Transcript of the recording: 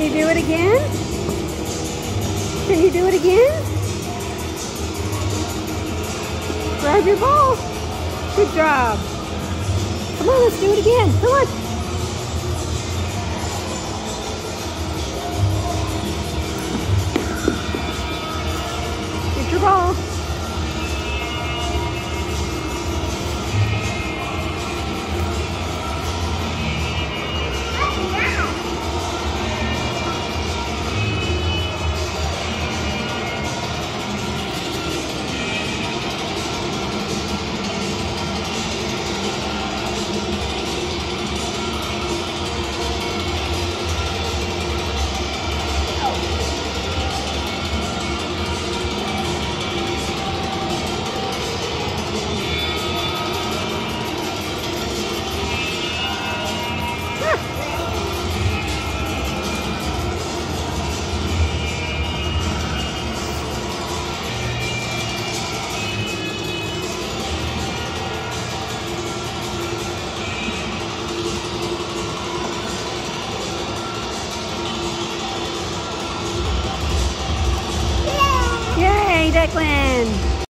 you do it again? Can you do it again? Grab your ball. Good job. Come on, let's do it again. Come on. Declan!